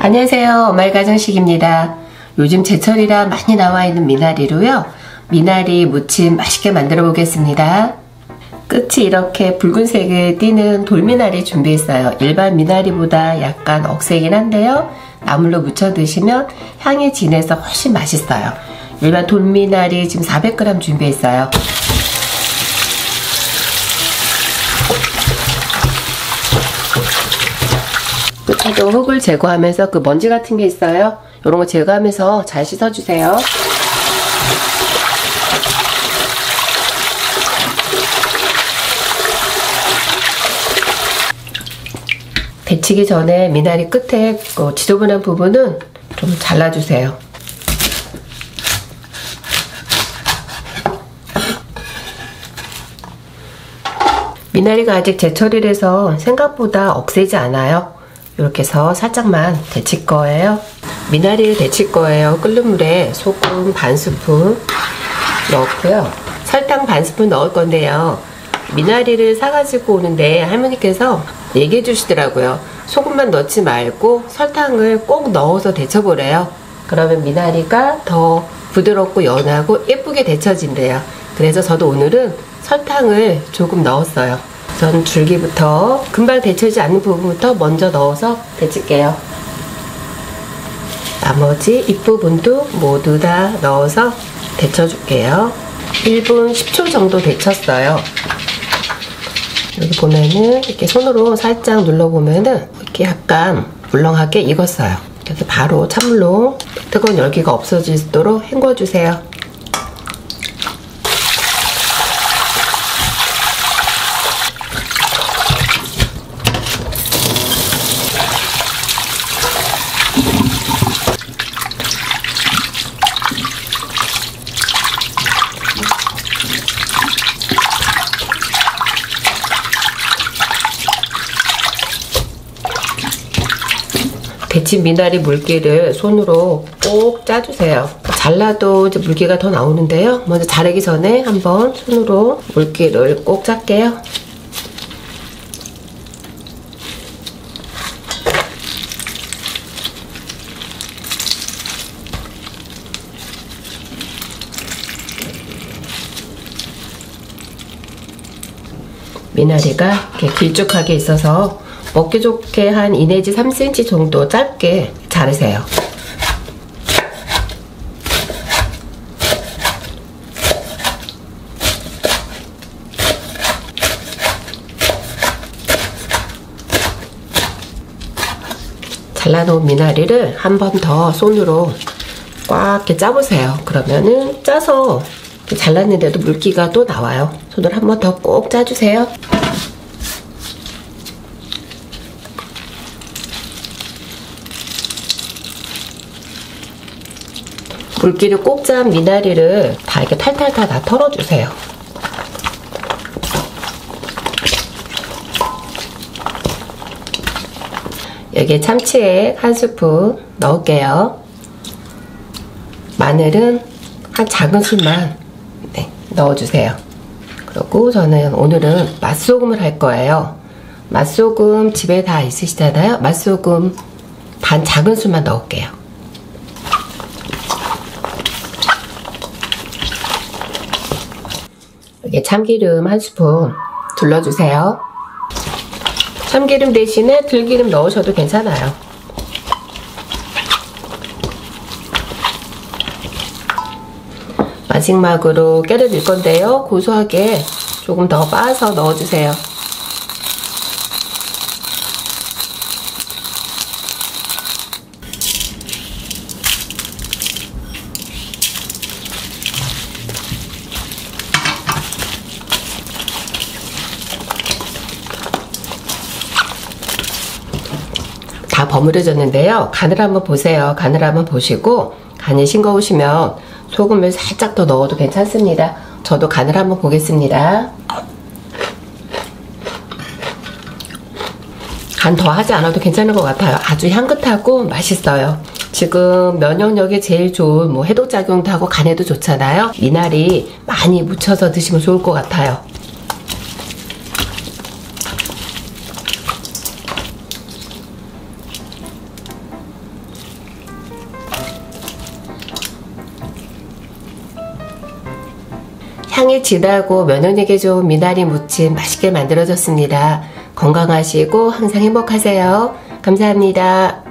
안녕하세요. 엄마의 가정식입니다. 요즘 제철이라 많이 나와 있는 미나리로요. 미나리 무침 맛있게 만들어 보겠습니다. 끝이 이렇게 붉은색을 띠는 돌미나리 준비했어요. 일반 미나리보다 약간 억세긴 한데요. 나물로 무쳐 드시면 향이 진해서 훨씬 맛있어요. 일반 돌미나리 지금 400g 준비했어요. 끝에도 흙을 제거하면서 그 먼지 같은 게 있어요. 이런 거 제거하면서 잘 씻어주세요. 데치기 전에 미나리 끝에 그 지저분한 부분은 좀 잘라주세요. 미나리가 아직 제철이라서 생각보다 억세지 않아요. 이렇게 해서 살짝만 데칠 거예요. 미나리를 데칠 거예요. 끓는 물에 소금 반 스푼 넣고요. 설탕 반 스푼 넣을 건데요. 미나리를 사가지고 오는데 할머니께서 얘기해 주시더라고요. 소금만 넣지 말고 설탕을 꼭 넣어서 데쳐보래요. 그러면 미나리가 더 부드럽고 연하고 예쁘게 데쳐진대요. 그래서 저도 오늘은 설탕을 조금 넣었어요. 전 줄기부터 금방 데쳐지지 않는 부분부터 먼저 넣어서 데칠게요. 나머지 잎부분도 모두 다 넣어서 데쳐줄게요. 1분 10초 정도 데쳤어요. 여기 보면은 이렇게 손으로 살짝 눌러보면은 이렇게 약간 물렁하게 익었어요. 그래서 바로 찬물로 뜨거운 열기가 없어지도록 헹궈주세요. 데친 미나리 물기를 손으로 꼭 짜주세요. 잘라도 이제 물기가 더 나오는데요. 먼저 자르기 전에 한번 손으로 물기를 꼭 짤게요. 미나리가 이렇게 길쭉하게 있어서 먹기 좋게 한 2 내지 3cm 정도 짧게 자르세요. 잘라놓은 미나리를 한 번 더 손으로 꽉 이렇게 짜보세요. 그러면은 짜서 잘랐는데도 물기가 또 나와요. 손을 한 번 더 꼭 짜주세요. 물기를 꼭짠 미나리를 다 이렇게 탈탈탈 다 털어주세요. 여기에 참치액 한 스푼 넣을게요. 마늘은 한 작은 술만 네, 넣어주세요. 그리고 저는 오늘은 맛소금을 할 거예요. 맛소금 집에 다 있으시잖아요. 맛소금 반 작은 술만 넣을게요. 여기 참기름 한 스푼 둘러주세요. 참기름 대신에 들기름 넣으셔도 괜찮아요. 마지막으로 깨를 넣을 건데요. 고소하게 조금 더 빻아서 넣어주세요. 다 버무려졌는데요. 간을 한번 보세요. 간을 한번 보시고 간이 싱거우시면 소금을 살짝 더 넣어도 괜찮습니다. 저도 간을 한번 보겠습니다. 간 더 하지 않아도 괜찮은 것 같아요. 아주 향긋하고 맛있어요. 지금 면역력에 제일 좋은 뭐 해독작용도 하고 간에도 좋잖아요. 미나리 많이 묻혀서 드시면 좋을 것 같아요. 향이 진하고 면역력에 좋은 미나리 무침 맛있게 만들어졌습니다. 건강하시고 항상 행복하세요. 감사합니다.